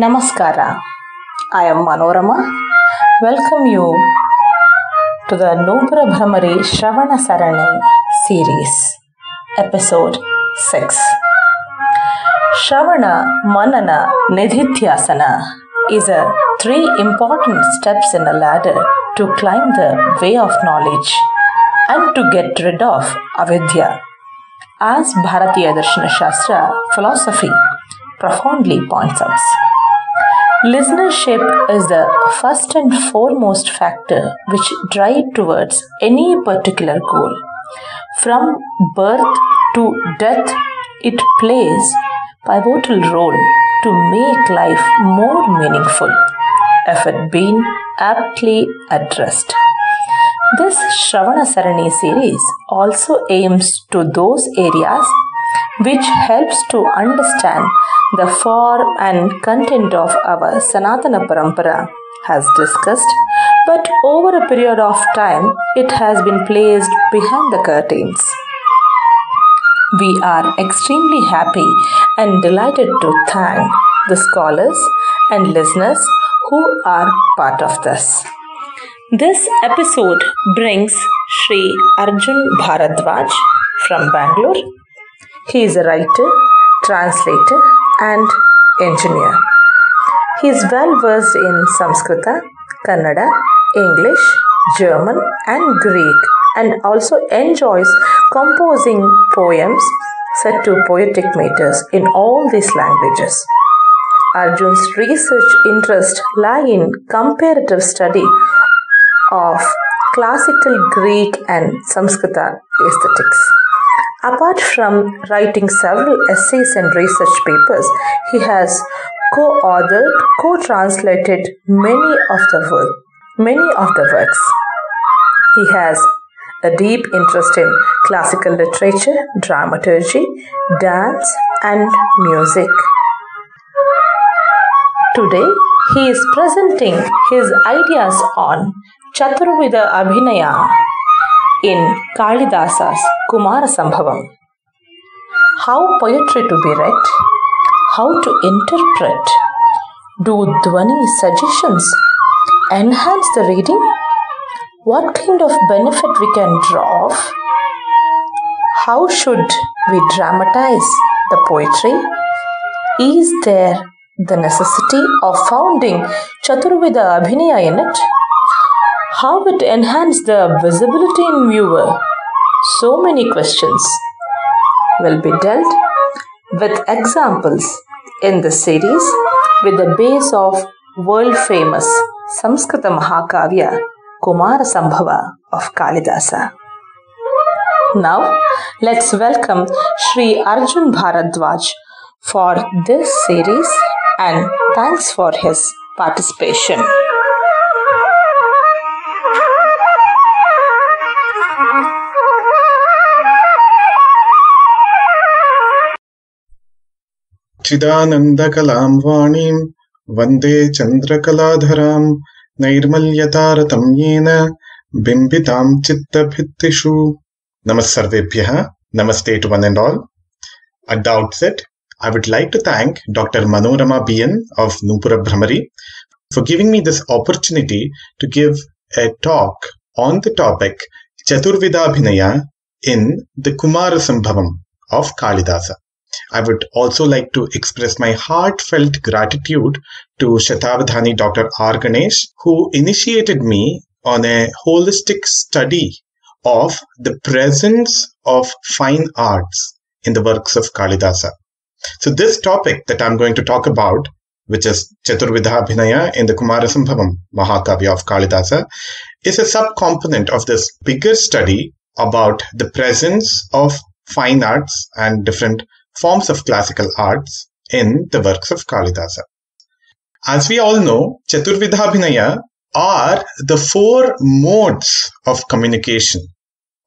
Namaskara. I am Manorama. Welcome you to the Noopura Bhramari Shravana Sarani series, episode 6. Shravana Manana Nididhyasana is a three important steps in a ladder to climb the way of knowledge and to get rid of avidya. As Bharatiya Darshana Shastra philosophy profoundly points out. Listenership is the first and foremost factor which drive towards any particular goal. From birth to death, it plays pivotal role to make life more meaningful if it been aptly addressed. This Shravana Sarani series also aims to those areas which helps to understand the form and content of our Sanatana Parampara has discussed, but over a period of time it has been placed behind the curtains. We are extremely happy and delighted to thank the scholars and listeners who are part of this. This episode brings Sri Arjun Bharadhwaj from Bangalore. He is a writer, translator, and engineer. He is well versed in Sanskrita, Kannada, English, German, and Greek, and also enjoys composing poems set to poetic meters in all these languages. Arjun's research interests lie in comparative study of classical Greek and Sanskrita aesthetics. Apart from writing several essays and research papers, he has co-authored, co-translated many of the work, many of the works. He has a deep interest in classical literature, dramaturgy, dance, and music. Today, he is presenting his ideas on Chaturvidha Abhinaya in Kalidasa's Kumara Sambhavam. How poetry to be read, how to interpret, do Dhwani suggestions enhance the reading? What kind of benefit we can draw off? How should we dramatize the poetry? Is there the necessity of founding Chaturvidha Abhinaya in it? How it enhance the visibility in viewer? So many questions will be dealt with examples in the series with the base of world famous Samskrita Mahakavya Kumara Sambhava of Kalidasa. Now, let's welcome Sri Arjun Bharadhwaj for this series and thanks for his participation. सच्चिदानन्दकलाम् वाणीम् वंदे चन्द्रकलाधराम् नैर्मल्यतारतम् येन बिम्बिताम् चित्तभित्तिषु। नमः नमस्ते to one and all. At the outset I would like to thank doctor Manorama BN of Nupur Bhramari for giving me this opportunity to give a talk on the topic चतुर्विधाभिनय in the Kumarasambhavam of Kalidasa I would also like to express my heartfelt gratitude to Shatavadhani Dr. R. Ganesh, who initiated me on a holistic study of the presence of fine arts in the works of Kalidasa. So this topic that I'm going to talk about, which is Chaturvidha Abhinaya in the Kumarasambhavam Mahakavya of Kalidasa, is a subcomponent of this bigger study about the presence of fine arts and different forms of classical arts in the works of Kalidasa. As we all know, Chaturvidhabhinaya are the four modes of communication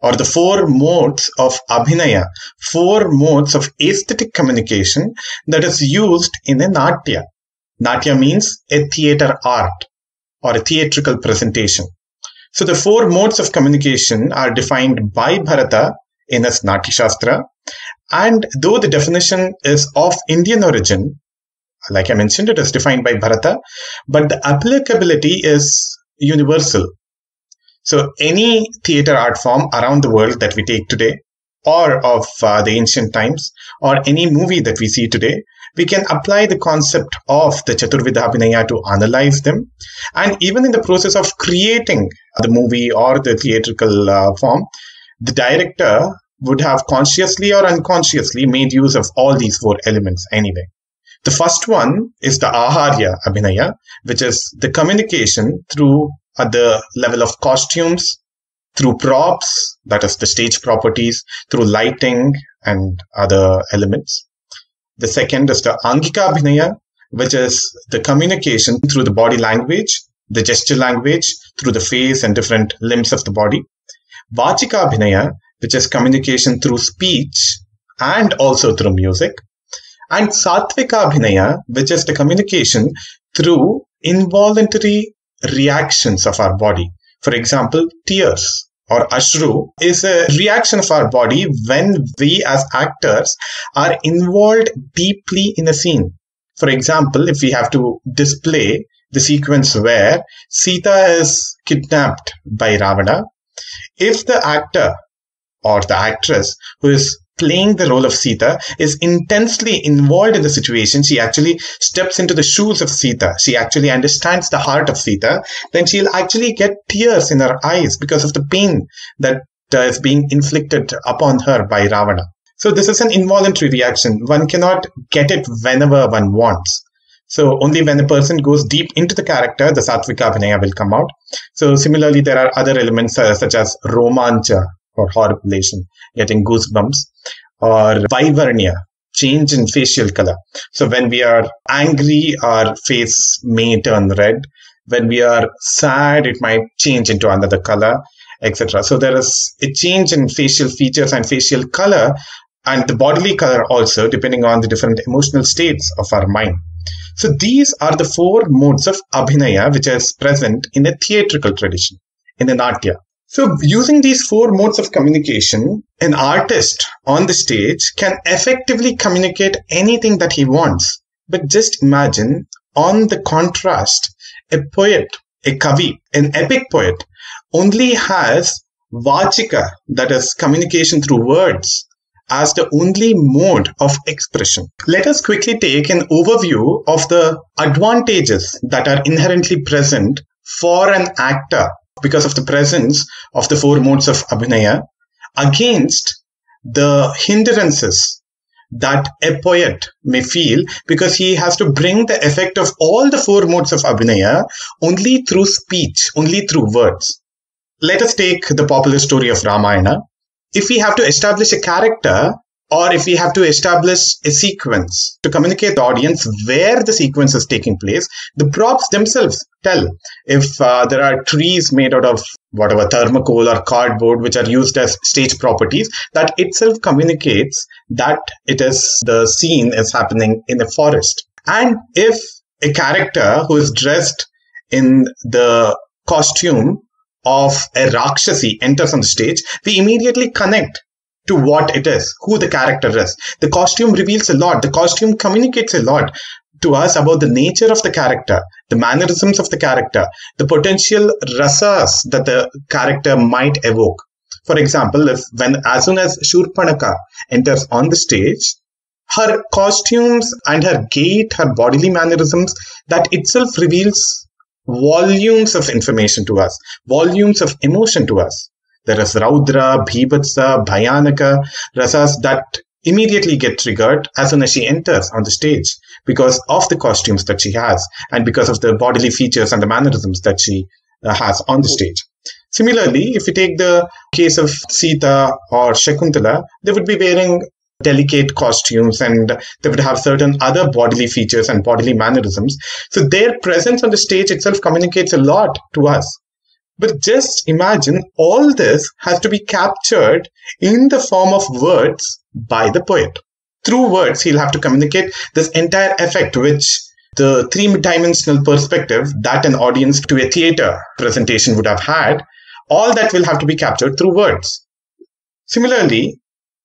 or the four modes of abhinaya, four modes of aesthetic communication that is used in a natya. Natya means a theater art or a theatrical presentation. So the four modes of communication are defined by Bharata in his Natya Shastra. And though the definition is of Indian origin, Like I mentioned, it is defined by Bharata, but the applicability is universal. So any theater art form around the world that we take today, or of uh, the ancient times, or any movie that we see today, we can apply the concept of the Chaturvidha Abhinaya to analyze them. And even in the process of creating the movie or the theatrical uh, form, the director would have consciously or unconsciously made use of all these four elements anyway. The first one is the Aharya Abhinaya, which is the communication through at the level of costumes, through props, that is the stage properties, through lighting and other elements. The second is the Angika Abhinaya, which is the communication through the body language, the gesture language, through the face and different limbs of the body. Vachika Abhinaya, which is communication through speech and also through music. And Satvika Abhinaya, which is the communication through involuntary reactions of our body. For example, tears or ashru is a reaction of our body when we as actors are involved deeply in a scene. For example, if we have to display the sequence where Sita is kidnapped by Ravana, if the actor or the actress who is playing the role of Sita is intensely involved in the situation. She actually steps into the shoes of Sita. She actually understands the heart of Sita. Then she'll actually get tears in her eyes because of the pain that uh, is being inflicted upon her by Ravana. So this is an involuntary reaction. One cannot get it whenever one wants. So only when a person goes deep into the character, the Satvika Abhinaya will come out. So similarly, there are other elements uh, such as romancha, or horripilation, getting goosebumps, or vivarnya, change in facial color. So when we are angry, our face may turn red. When we are sad, it might change into another color, etc. So there is a change in facial features and facial color and the bodily color also, depending on the different emotional states of our mind. So these are the four modes of abhinaya which is present in a theatrical tradition, in the natya. So, using these four modes of communication, an artist on the stage can effectively communicate anything that he wants. But just imagine, on the contrast, a poet, a kavi, an epic poet, only has vachika, that is communication through words, as the only mode of expression. Let us quickly take an overview of the advantages that are inherently present for an actor because of the presence of the four modes of Abhinaya against the hindrances that a poet may feel because he has to bring the effect of all the four modes of Abhinaya only through speech, only through words. Let us take the popular story of Ramayana. If we have to establish a character, or if we have to establish a sequence to communicate the audience where the sequence is taking place, the props themselves tell. If uh, there are trees made out of whatever thermocol or cardboard, which are used as stage properties, that itself communicates that it is the scene is happening in a forest. And if a character who is dressed in the costume of a Rakshasi enters on the stage, we immediately connect to what it is, who the character is. The costume reveals a lot. The costume communicates a lot to us about the nature of the character, the mannerisms of the character, the potential rasas that the character might evoke. For example, if when as soon as Shurpanaka enters on the stage, her costumes and her gait, her bodily mannerisms, that itself reveals volumes of information to us, volumes of emotion to us. There is Raudra, Bibhatsa, Bhayanaka, rasas that immediately get triggered as soon as she enters on the stage because of the costumes that she has and because of the bodily features and the mannerisms that she uh, has on the stage. Similarly, if you take the case of Sita or Shakuntala, they would be wearing delicate costumes and they would have certain other bodily features and bodily mannerisms. So their presence on the stage itself communicates a lot to us. But just imagine all this has to be captured in the form of words by the poet. Through words, he'll have to communicate this entire effect, which the three dimensional perspective that an audience to a theater presentation would have had, all that will have to be captured through words. Similarly,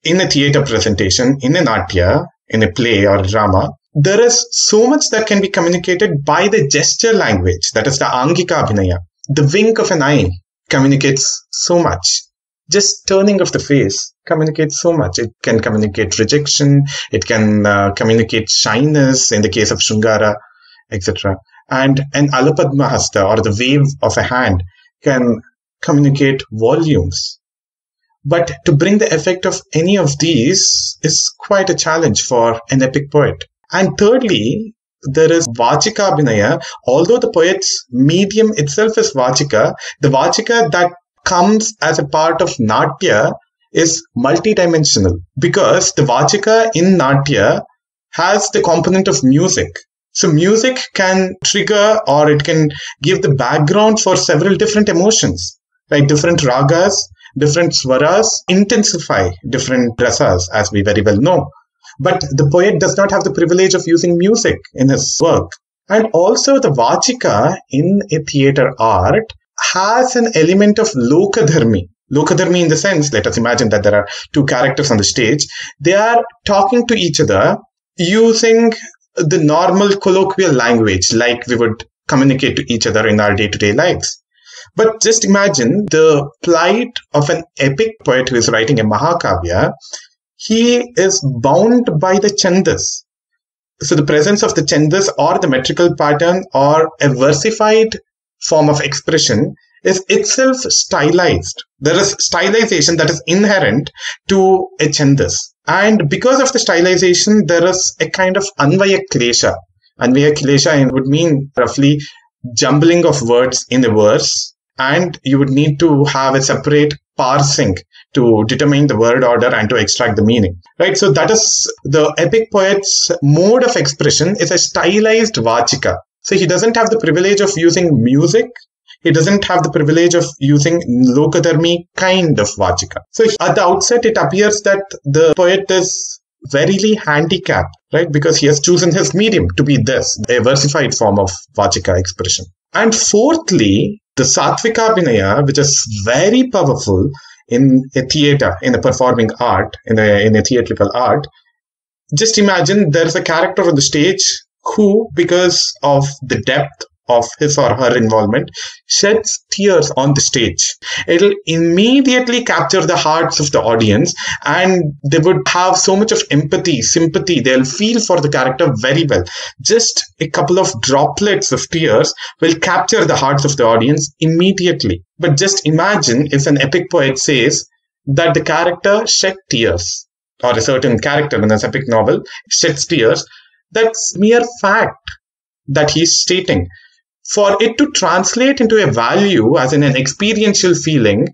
in a theater presentation, in an natya, in a play or a drama, there is so much that can be communicated by the gesture language. That is the Angika Abhinaya. The wink of an eye communicates so much. Just turning of the face communicates so much. It can communicate rejection. It can uh, communicate shyness in the case of Shringara, etc. And an Alapadma Hasta or the wave of a hand can communicate volumes. But to bring the effect of any of these is quite a challenge for an epic poet. And thirdly, there is Vachika Abhinaya. Although the poet's medium itself is Vachika, the Vachika that comes as a part of Natya is multidimensional because the Vachika in Natya has the component of music. So music can trigger or it can give the background for several different emotions, right? Different ragas, different swaras intensify different rasas, as we very well know. But the poet does not have the privilege of using music in his work. And also the Vachika in a theater art has an element of lokadharmi. Lokadharmi in the sense, let us imagine that there are two characters on the stage. They are talking to each other using the normal colloquial language like we would communicate to each other in our day-to-day lives. But just imagine the plight of an epic poet who is writing a Mahakavya. He is bound by the chandas. So the presence of the chandas or the metrical pattern or a versified form of expression is itself stylized. There is stylization that is inherent to a chandas. And because of the stylization, there is a kind of anvaya klesha. Anvaya klesha would mean roughly jumbling of words in a verse. And you would need to have a separate parsing to determine the word order and to extract the meaning. Right. So that is the epic poet's mode of expression is a stylized vachika. So he doesn't have the privilege of using music. He doesn't have the privilege of using Lokadharmi kind of Vachika. So at the outset, it appears that the poet is verily handicapped, right? Because he has chosen his medium to be this, a versified form of Vachika expression. And fourthly, the Satvika Abhinaya, which is very powerful in a theater, in a performing art, in a, in a theatrical art. Just imagine there's a character on the stage who, because of the depth of his or her involvement, sheds tears on the stage. It'll immediately capture the hearts of the audience and they would have so much of empathy, sympathy. They'll feel for the character very well. Just a couple of droplets of tears will capture the hearts of the audience immediately. But just imagine if an epic poet says that the character shed tears or a certain character in an epic novel sheds tears that's mere fact that he's stating. For it to translate into a value, as in an experiential feeling,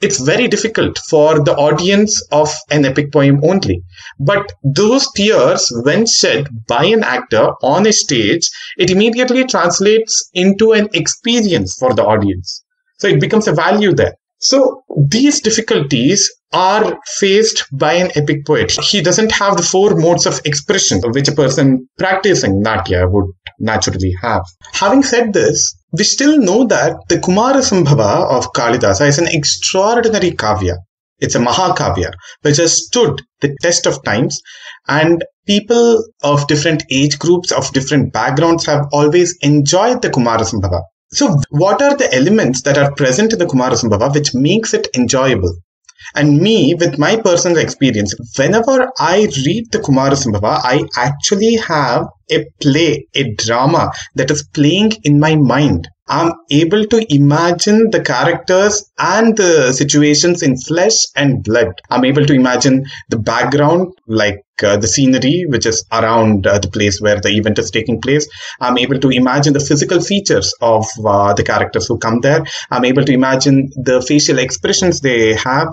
it's very difficult for the audience of an epic poem only. But those tears, when shed by an actor on a stage, it immediately translates into an experience for the audience. So it becomes a value there. So these difficulties are faced by an epic poet. He doesn't have the four modes of expression which a person practicing Natya would naturally have. Having said this, we still know that the Kumara Sambhava of Kalidasa is an extraordinary kavya. It's a Mahakavya, which has stood the test of times and people of different age groups, of different backgrounds have always enjoyed the Kumara Sambhava. So what are the elements that are present in the Kumara Sambhava which makes it enjoyable? And me, with my personal experience, whenever I read the Kumara Sambhava, I actually have a play, a drama that is playing in my mind. I'm able to imagine the characters and the situations in flesh and blood. I'm able to imagine the background, like uh, the scenery, which is around uh, the place where the event is taking place. I'm able to imagine the physical features of uh, the characters who come there. I'm able to imagine the facial expressions they have.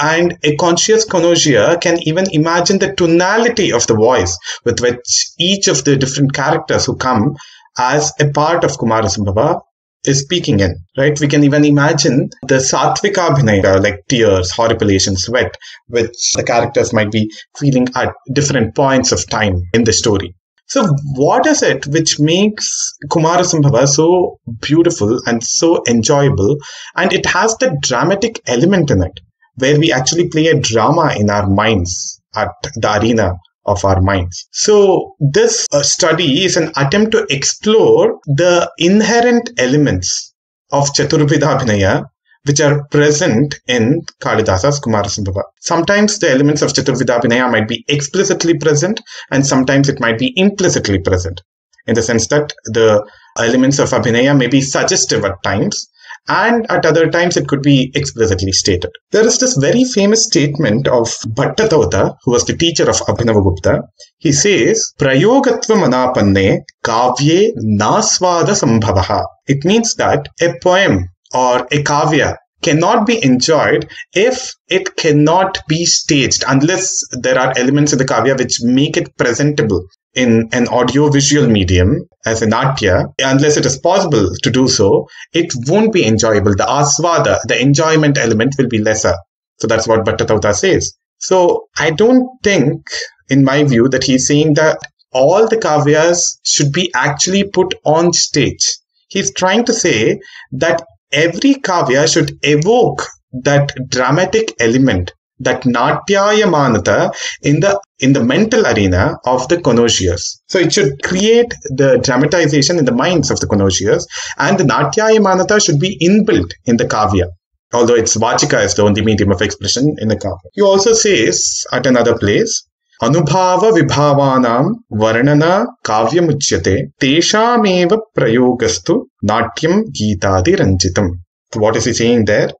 And a conscious connoisseur can even imagine the tonality of the voice with which each of the different characters who come as a part of Kumarasambhava is speaking in, right? We can even imagine the Satvika Abhinaya, like tears, horripilation, sweat, which the characters might be feeling at different points of time in the story. So what is it which makes Kumarasambhava so beautiful and so enjoyable? And it has the dramatic element in it, where we actually play a drama in our minds at the arena of our minds. So this uh, study is an attempt to explore the inherent elements of Chaturvidha Abhinaya which are present in Kalidasa's Kumarasambhava. Sometimes the elements of Chaturvidha Abhinaya might be explicitly present and sometimes it might be implicitly present in the sense that the elements of Abhinaya may be suggestive at times and at other times it could be explicitly stated. There is this very famous statement of Bhattatauta, who was the teacher of Abhinavagupta. He says, Prayogatva manapanne kavye nasvada sambhavaha. It means that a poem or a kavya cannot be enjoyed if it cannot be staged unless there are elements in the kavya which make it presentable in an audio-visual medium as a natya, unless it is possible to do so, it won't be enjoyable. The aswada, the enjoyment element will be lesser. So that's what Bhattatauta says. So I don't think, in my view, that he's saying that all the kavyas should be actually put on stage. He's trying to say that every kavya should evoke that dramatic element that natyayamanata in the in the mental arena of the connoisseurs. So it should create the dramatization in the minds of the connoisseurs, and the natyayamanata should be inbuilt in the kavya. Although it's vachika is the only medium of expression in the kavya. He also says at another place, Anubhava vibhavanam varnana kavyamuchyate teshamev prayogastu natyam gitadi ranjitam. What is he saying there?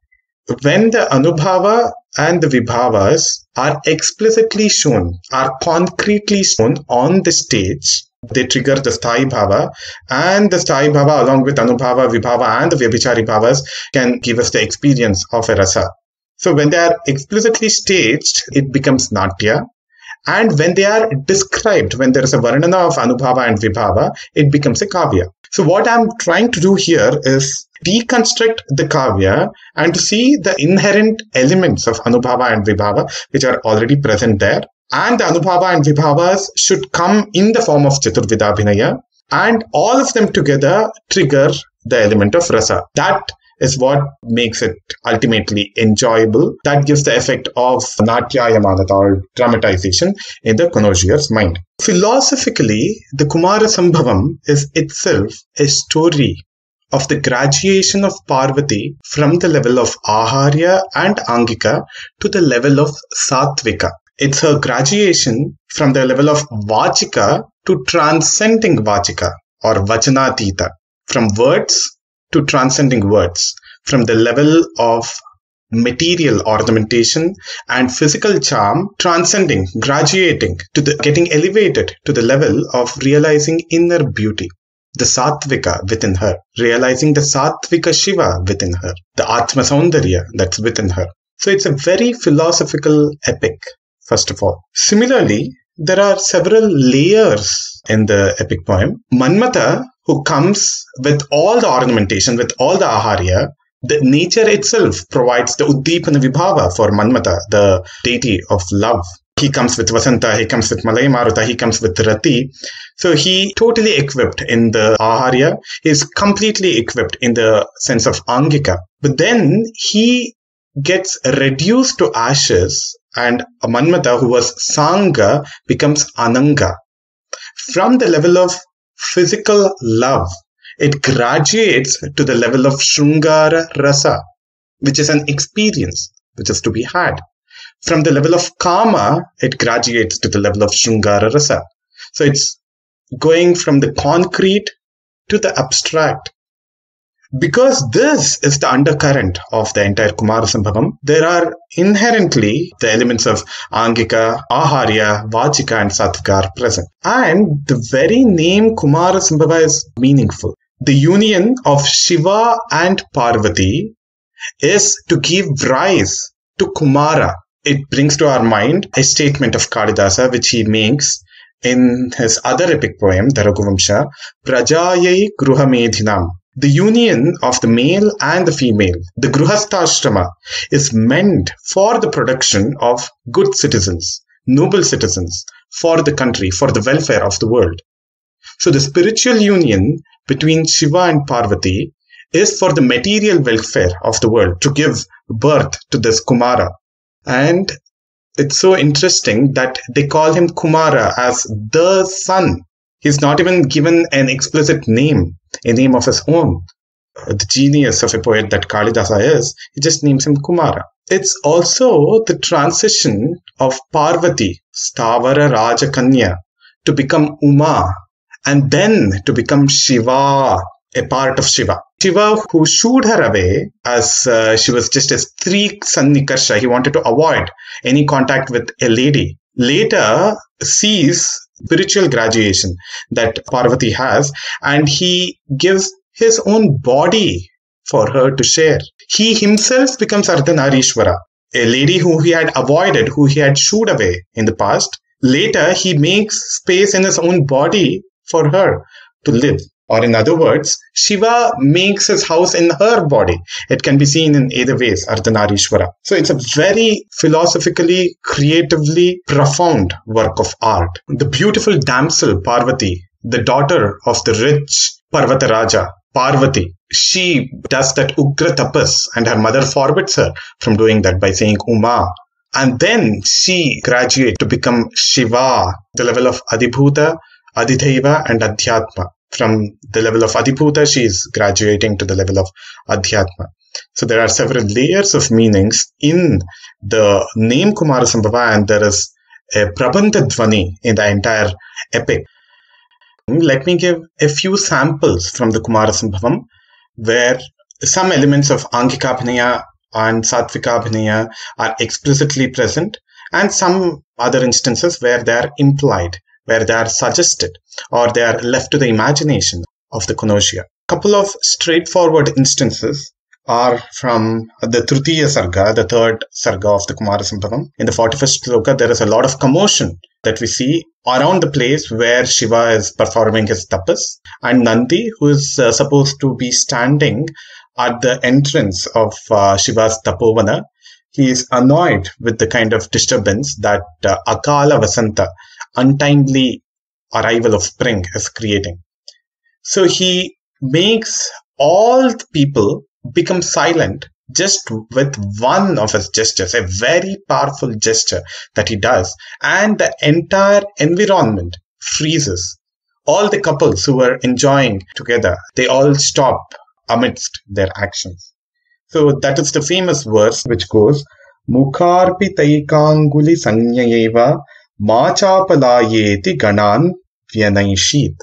When the anubhava and the vibhavas are explicitly shown, are concretely shown on the stage, they trigger the sthayi bhava and the sthayi bhava along with anubhava, vibhava and the vyabhichari bhavas can give us the experience of a rasa. So when they are explicitly staged, it becomes natya. And when they are described, when there is a varnana of anubhava and vibhava, it becomes a kavya. So what I'm trying to do here is deconstruct the kavya and to see the inherent elements of anubhava and vibhava, which are already present there. And the anubhava and vibhavas should come in the form of chaturvidha abhinaya. And all of them together trigger the element of rasa. That is what makes it ultimately enjoyable. That gives the effect of natyayamanata or dramatization in the connoisseur's mind. Philosophically, the Kumara Sambhavam is itself a story of the graduation of Parvati from the level of Aharya and Angika to the level of Satvika. It's her graduation from the level of Vachika to transcending Vachika or Vachanatita, from words to transcending words, from the level of material ornamentation and physical charm transcending graduating to the getting elevated to the level of realizing inner beauty the Satvika within her, realizing the Satvika Shiva within her, the Atma Saundarya that's within her. So it's a very philosophical epic, first of all. Similarly, there are several layers in the epic poem. Manmata, who comes with all the ornamentation, with all the aharya, the nature itself provides the Uddipana Vibhava for Manmata, the deity of love. He comes with Vasanta, he comes with Malay Maruta, he comes with Rati. So he totally equipped in the Aharya. is completely equipped in the sense of Angika. But then he gets reduced to ashes and Manmata, who was Sangha, becomes Ananga. From the level of physical love, it graduates to the level of Shringara Rasa, which is an experience which is to be had. From the level of Kama, it graduates to the level of Shringara Rasa. So it's going from the concrete to the abstract. Because this is the undercurrent of the entire Kumara Sambhavam, there are inherently the elements of Angika, Aharya, Vachika, and Satvika are present. And the very name Kumara Sambhava is meaningful. The union of Shiva and Parvati is to give rise to Kumara. It brings to our mind a statement of Kalidasa which he makes in his other epic poem, the Raghuvamsha, Prajayai Gruhamedhinam. The union of the male and the female, the Gruhastashrama, is meant for the production of good citizens, noble citizens, for the country, for the welfare of the world. So the spiritual union between Shiva and Parvati is for the material welfare of the world to give birth to this Kumara. And it's so interesting that they call him Kumara as the son. He's not even given an explicit name, a name of his own. The genius of a poet that Kalidasa is, he just names him Kumara. It's also the transition of Parvati, Stavara Rajakanya, to become Uma, and then to become Shiva, a part of Shiva. Shiva, who shooed her away as uh, she was just a Stri Sannikarsha, he wanted to avoid any contact with a lady, later sees spiritual graduation that Parvati has, and he gives his own body for her to share. He himself becomes Ardhanarishwara, a lady who he had avoided, who he had shooed away in the past. Later, he makes space in his own body for her to live. Or in other words, Shiva makes his house in her body. It can be seen in either ways, Ardhanarishwara. So it's a very philosophically, creatively profound work of art. The beautiful damsel Parvati, the daughter of the rich Parvata Raja, Parvati, she does that Ugra tapas and her mother forbids her from doing that by saying Uma. And then she graduates to become Shiva, the level of Adibhuta, Adideva and Adhyatma from the level of Adibhuta, she is graduating to the level of Adhyatma. So there are several layers of meanings in the name Kumarasambhava and there is a Prabandha Dvani in the entire epic. Let me give a few samples from the Kumarasambhavam where some elements of Angikabhinaya and Satvikabhinaya are explicitly present and some other instances where they are implied where they are suggested or they are left to the imagination of the connoisseur. A couple of straightforward instances are from the Tritiya Sarga, the third Sarga of the Kumara Sambhavam. In the 41st sloka, there is a lot of commotion that we see around the place where Shiva is performing his tapas and Nandi, who is uh, supposed to be standing at the entrance of uh, Shiva's tapovana, he is annoyed with the kind of disturbance that uh, Akala Vasanta, untimely arrival of spring is creating. So he makes all people become silent just with one of his gestures, a very powerful gesture that he does, and the entire environment freezes. All the couples who were enjoying together, they all stop amidst their actions. So that is the famous verse which goes, Mukharpitaikanguli sanyayeva Machapalayeti Ganan Vyanaishit.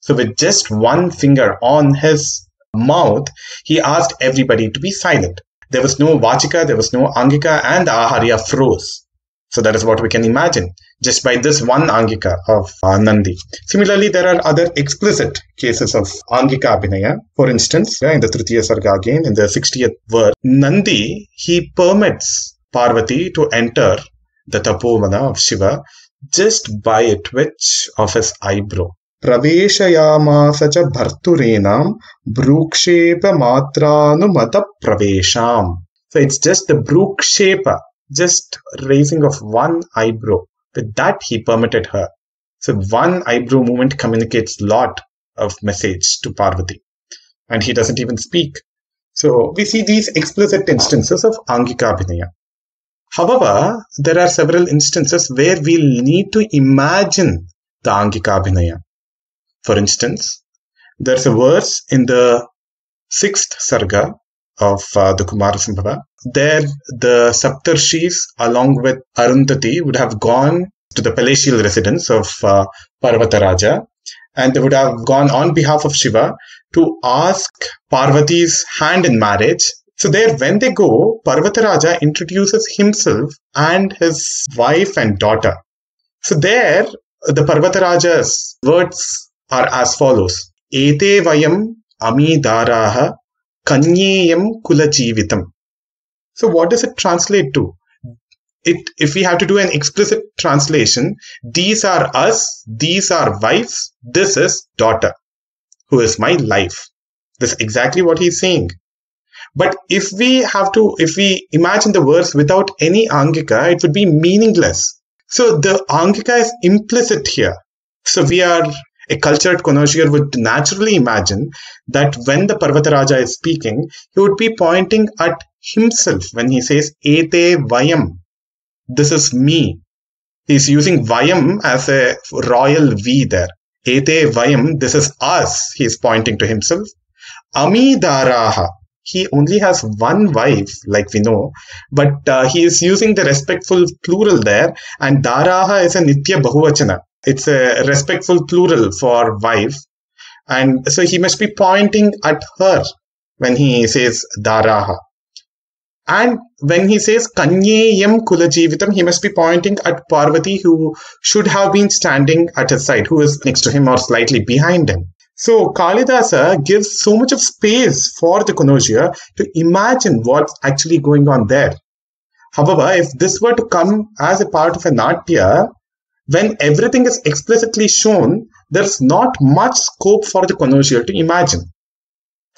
So with just one finger on his mouth, he asked everybody to be silent. There was no Vachika, there was no Angika, and the Aharya froze. So that is what we can imagine just by this one Angika of uh, Nandi. Similarly, there are other explicit cases of Angika Abhinaya. For instance, in the Tritiya Sarga again, in the 60th verse, Nandi, he permits Parvati to enter the tapovana of Shiva just by a twitch of his eyebrow. प्रवेशयामास च भर्तुरीणां pravesham. So it's just the bhrukshepa, just raising of one eyebrow. With that, he permitted her. So one eyebrow movement communicates lot of message to Parvati. And he doesn't even speak. So we see these explicit instances of Angikabhinaya. However, there are several instances where we'll need to imagine the Angika Abhinaya. For instance, there's a verse in the sixth sarga of uh, the Kumarasambhava. There, the Saptarshis, along with Arundhati, would have gone to the palatial residence of uh, Parvata Raja and they would have gone on behalf of Shiva to ask Parvati's hand in marriage so there, when they go, Parvataraja introduces himself and his wife and daughter. So there, the Parvataraja's words are as follows. Ete vayam amidaraha kanyeyam kulajivitam. So what does it translate to? It, if we have to do an explicit translation, these are us, these are wives, this is daughter, who is my life. This is exactly what he's saying. But if we have to, if we imagine the verse without any Angika, it would be meaningless. So the Angika is implicit here. So we are, a cultured connoisseur would naturally imagine that when the Parvataraja is speaking, he would be pointing at himself when he says Ete Vayam. this is me. He's using Vayam as a royal V there. Ete Vayam, this is us, he's pointing to himself. Ami Daraha, he only has one wife, like we know, but uh, he is using the respectful plural there, and Daraha is a Nitya Bahuvachana. It's a respectful plural for wife. And so he must be pointing at her when he says Daraha. And when he says Kanyeyam Kulajivitam, he must be pointing at Parvati, who should have been standing at his side, who is next to him or slightly behind him. So Kalidasa uh, gives so much of space for the connoisseur to imagine what's actually going on there. However, if this were to come as a part of a Natya, when everything is explicitly shown, there's not much scope for the connoisseur to imagine.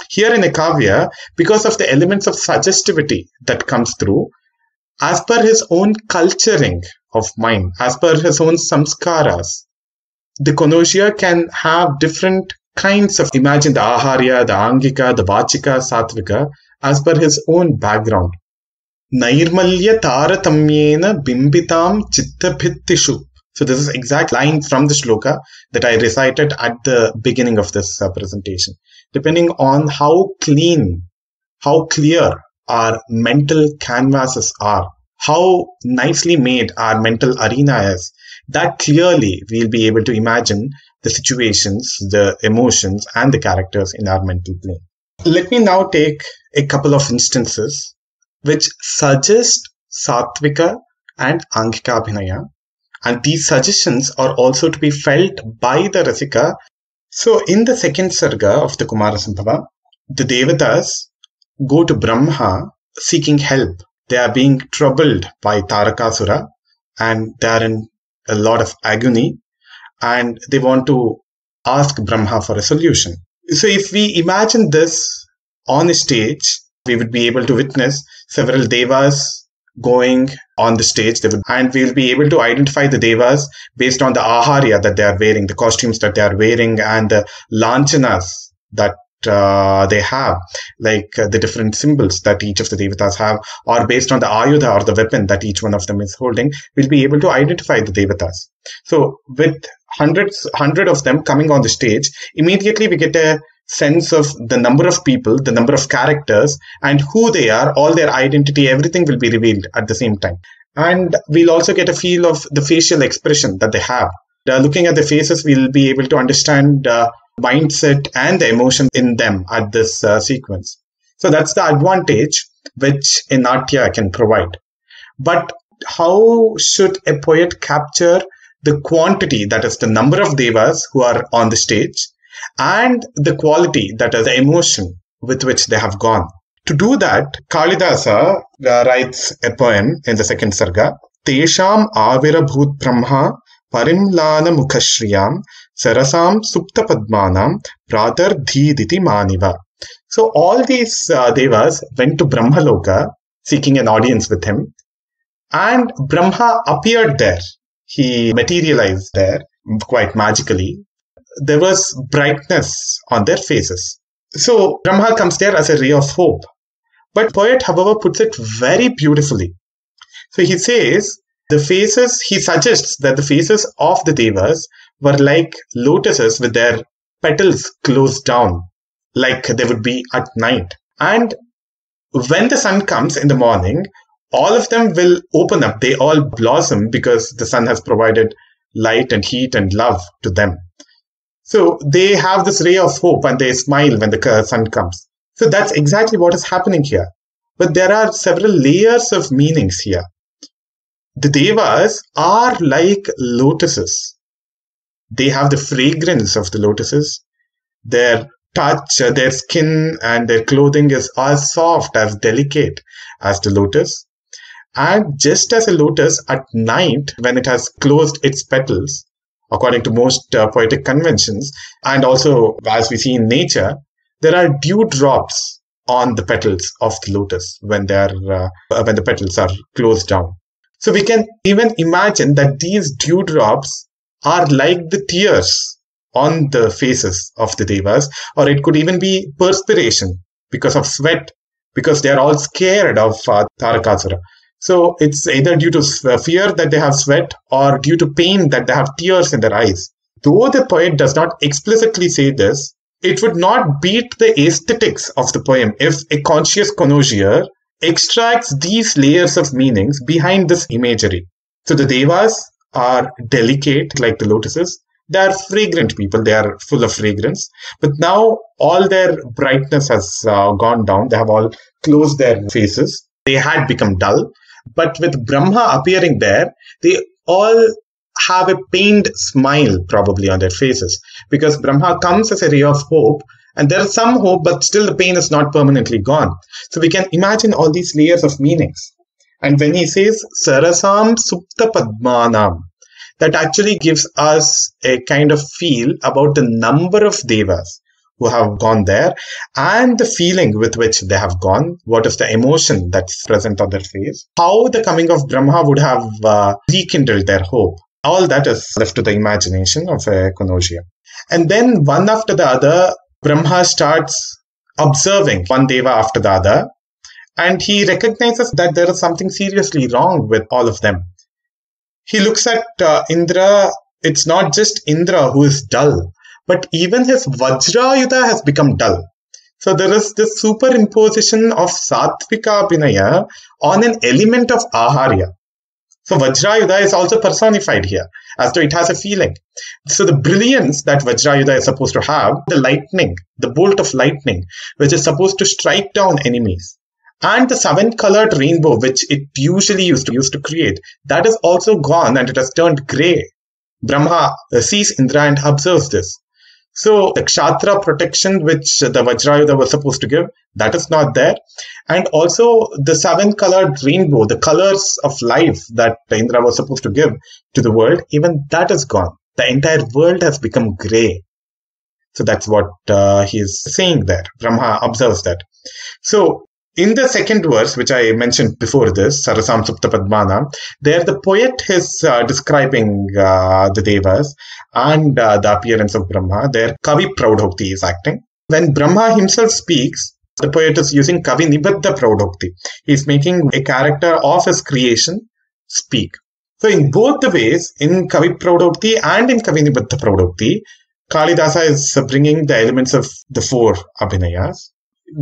Here in a kavya, because of the elements of suggestivity that comes through, as per his own culturing of mind, as per his own samskaras, the connoisseur can have different kinds of imagine the aharya, the angika, the vachika, satvika, as per his own background. Nairmalya taratamyena bimbitam chittabhittishu. So this is exact line from the shloka that I recited at the beginning of this uh, presentation. Depending on how clean, how clear our mental canvases are, how nicely made our mental arena is, that clearly we'll be able to imagine the situations, the emotions, and the characters in our mental plane. Let me now take a couple of instances which suggest Satvika and Angika Abhinaya. And these suggestions are also to be felt by the Rasika. So, in the second sarga of the Kumara Sambhava, the Devatas go to Brahma seeking help. They are being troubled by Tarakasura and they are in a lot of agony and they want to ask Brahma for a solution. So if we imagine this on stage, we would be able to witness several devas going on the stage would, and we'll be able to identify the devas based on the aharya that they are wearing, the costumes that they are wearing, and the lanchanas that uh, they have, like uh, the different symbols that each of the devatas have, or based on the ayudha or the weapon that each one of them is holding, we'll be able to identify the devatas. So with hundreds, hundred of them coming on the stage, immediately we get a sense of the number of people, the number of characters, and who they are, all their identity, everything will be revealed at the same time. And we'll also get a feel of the facial expression that they have. Uh, looking at the faces, we'll be able to understand uh, mindset and the emotion in them at this uh, sequence. So that's the advantage which a Natya can provide. But how should a poet capture the quantity, that is the number of devas who are on the stage, and the quality, that is the emotion with which they have gone? To do that, Kalidasa uh, writes a poem in the second sarga, Tesham Avirabhut Brahma Parimlana Mukhashriyam Sarasam Supta Padmanam Pratar Dhiditi Maniva. So all these uh, devas went to Brahmaloka seeking an audience with him and Brahma appeared there. He materialized there quite magically. There was brightness on their faces. So Brahma comes there as a ray of hope. But poet, however, puts it very beautifully. So he says the faces, he suggests that the faces of the devas were like lotuses with their petals closed down, like they would be at night. And when the sun comes in the morning, all of them will open up. They all blossom because the sun has provided light and heat and love to them. So they have this ray of hope and they smile when the sun comes. So that's exactly what is happening here. But there are several layers of meanings here. The devas are like lotuses. They have the fragrance of the lotuses. Their touch, uh, their skin and their clothing is as soft, as delicate as the lotus. And just as a lotus at night, when it has closed its petals, according to most uh, poetic conventions, and also as we see in nature, there are dew drops on the petals of the lotus when they are uh, when the petals are closed down. So we can even imagine that these dewdrops are like the tears on the faces of the devas, or it could even be perspiration because of sweat, because they are all scared of uh, Tarakasura. So it's either due to fear that they have sweat or due to pain that they have tears in their eyes. Though the poet does not explicitly say this, it would not beat the aesthetics of the poem if a conscious connoisseur extracts these layers of meanings behind this imagery. So the devas are delicate like the lotuses. They are fragrant people. They are full of fragrance. But now all their brightness has uh, gone down. They have all closed their faces. They had become dull. But with Brahma appearing there, they all have a pained smile probably on their faces because Brahma comes as a ray of hope and there is some hope, but still the pain is not permanently gone. So we can imagine all these layers of meanings. And when he says Sarasam Supta Padmanam, that actually gives us a kind of feel about the number of devas who have gone there and the feeling with which they have gone. What is the emotion that's present on their face? How the coming of Brahma would have uh, rekindled their hope. All that is left to the imagination of a connoisseur. And then one after the other, Brahma starts observing one deva after the other and he recognizes that there is something seriously wrong with all of them. He looks at uh, Indra, it's not just Indra who is dull, but even his Vajrayudha has become dull. So there is this superimposition of Satvika Abhinaya on an element of Aharya. So Vajrayudha is also personified here, as though it has a feeling. So the brilliance that Vajrayudha is supposed to have, the lightning, the bolt of lightning, which is supposed to strike down enemies, and the seven colored rainbow, which it usually used to, used to create, that is also gone and it has turned grey. Brahma uh, sees Indra and observes this. So the Kshatra protection which the Vajrayudha was supposed to give, that is not there. And also the seven colored rainbow, the colors of life that Indra was supposed to give to the world, even that is gone. The entire world has become grey. So that's what uh, he is saying there. Brahma observes that. So in the second verse, which I mentioned before this, Sarasam Supta Padmana, there the poet is uh, describing uh, the Devas and uh, the appearance of Brahma. There, Kavi Praudhokti is acting. When Brahma himself speaks, the poet is using Kavi Nibaddha Praudhokti. He's making a character of his creation speak. So in both the ways, in Kavi Praudhokti and in Kavi Nibaddha Praudhokti, Kalidasa is bringing the elements of the four Abhinayas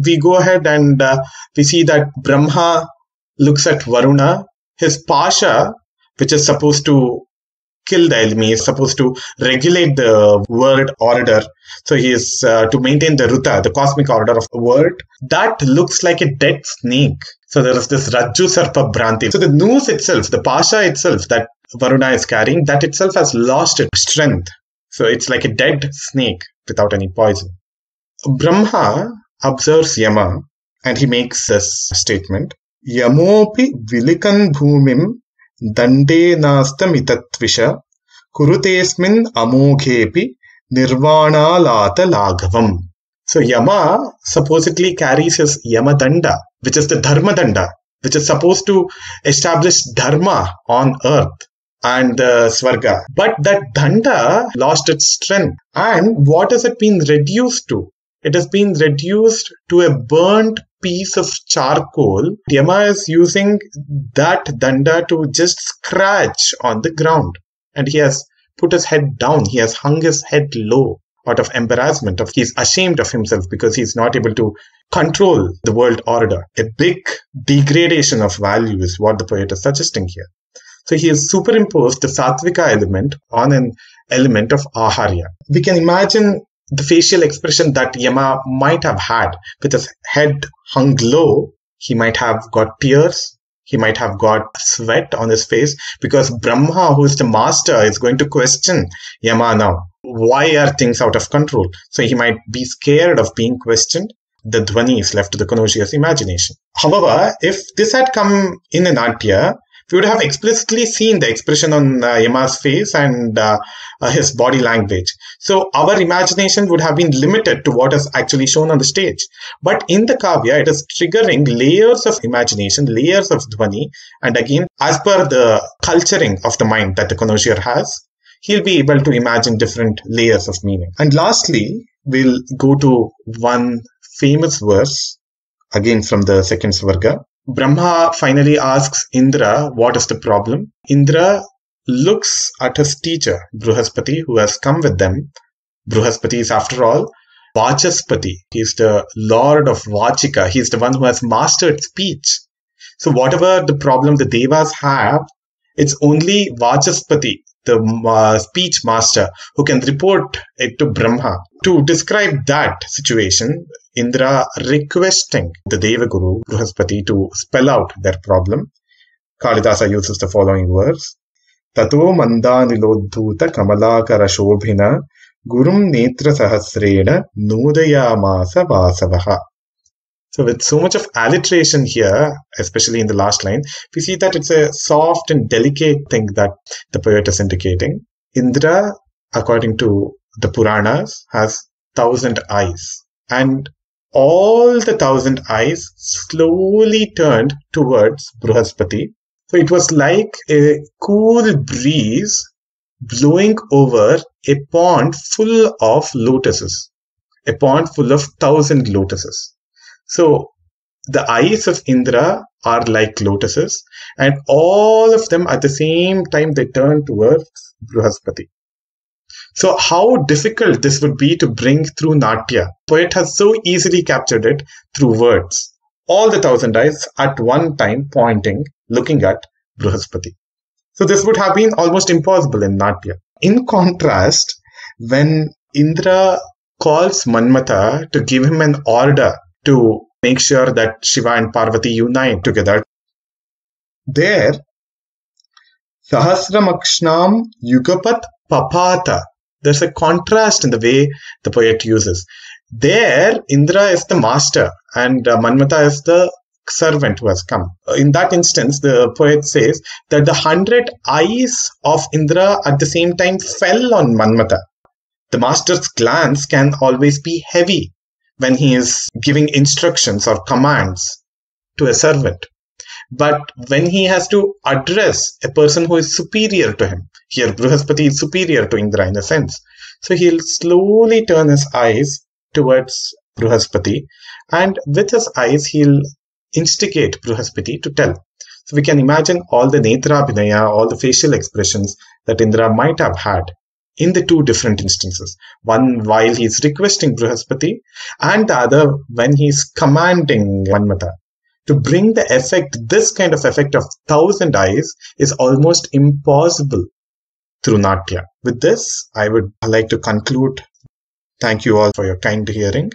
we go ahead and uh, we see that Brahma looks at Varuna. His Pasha, which is supposed to kill the enemy, is supposed to regulate the world order. So he is uh, to maintain the Ruta, the cosmic order of the world. That looks like a dead snake. So there is this Rajju Sarpa. So the noose itself, the Pasha itself that Varuna is carrying, that itself has lost its strength. So it's like a dead snake without any poison. Brahma observes Yama and he makes this statement Yamopi vilikan bhumim dande nastamitatvisha kurutesmin amoghepi nirvanalata laghavam. So Yama supposedly carries his Yamadanda, which is the Dharma Danda, which is supposed to establish Dharma on earth and uh, Swarga. But that Danda lost its strength. And what has it been reduced to? It has been reduced to a burnt piece of charcoal. Yama is using that danda to just scratch on the ground. And he has put his head down. He has hung his head low out of embarrassment of he's ashamed of himself because he's not able to control the world order. A big degradation of value is what the poet is suggesting here. So he has superimposed the Satvika element on an element of Aharya. We can imagine the facial expression that Yama might have had with his head hung low, he might have got tears. He might have got sweat on his face because Brahma, who is the master, is going to question Yama now. Why are things out of control? So he might be scared of being questioned. The dhwani is left to the connoisseur's imagination. However, if this had come in an Natya, we would have explicitly seen the expression on uh, Yama's face and uh, uh, his body language. So our imagination would have been limited to what is actually shown on the stage. But in the kavya, it is triggering layers of imagination, layers of dhwani. And again, as per the culturing of the mind that the connoisseur has, he'll be able to imagine different layers of meaning. And lastly, we'll go to one famous verse, again from the second Sarga, Brahma finally asks Indra what is the problem. Indra looks at his teacher, Bruhaspati, who has come with them. Bruhaspati is, after all, Vachaspati. He's the lord of Vachika. He's the one who has mastered speech. So, whatever the problem the Devas have, it's only Vachaspati, the uh, speech master, who can report it to Brahma. To describe that situation, Indra requesting the Devaguru Brihaspati to spell out their problem. Kalidasa uses the following words. Tato manda nilodhuta kamalakara shobhina gurum netra sahasrena nudayamasa vasavaha. So with so much of alliteration here, especially in the last line, we see that it's a soft and delicate thing that the poet is indicating. Indra, according to the Puranas, has thousand eyes. And all the thousand eyes slowly turned towards Bruhaspati. So it was like a cool breeze blowing over a pond full of lotuses, a pond full of thousand lotuses. So the eyes of Indra are like lotuses, and all of them at the same time they turn towards Bruhaspati. So how difficult this would be to bring through Natya. Poet has so easily captured it through words. All the thousand eyes at one time pointing, looking at Bruhaspati. So this would have been almost impossible in Natya. In contrast, when Indra calls Manmatha to give him an order to make sure that Shiva and Parvati unite together. There, Sahasramakshnam Yugapat Papata. There's a contrast in the way the poet uses. There, Indra is the master and uh, Manmata is the servant who has come. In that instance, the poet says that the hundred eyes of Indra at the same time fell on Manmata. The master's glance can always be heavy when he is giving instructions or commands to a servant. But when he has to address a person who is superior to him, here Bruhaspati is superior to Indra in a sense. So he'll slowly turn his eyes towards Bruhaspati and with his eyes he'll instigate Bruhaspati to tell. So we can imagine all the Netra Abhinaya, all the facial expressions that Indra might have had in the two different instances. One while he's requesting Bruhaspati, and the other when he's commanding Manmata. To bring the effect, this kind of effect of thousand eyes is almost impossible through Natya. With this, I would like to conclude. Thank you all for your kind hearing.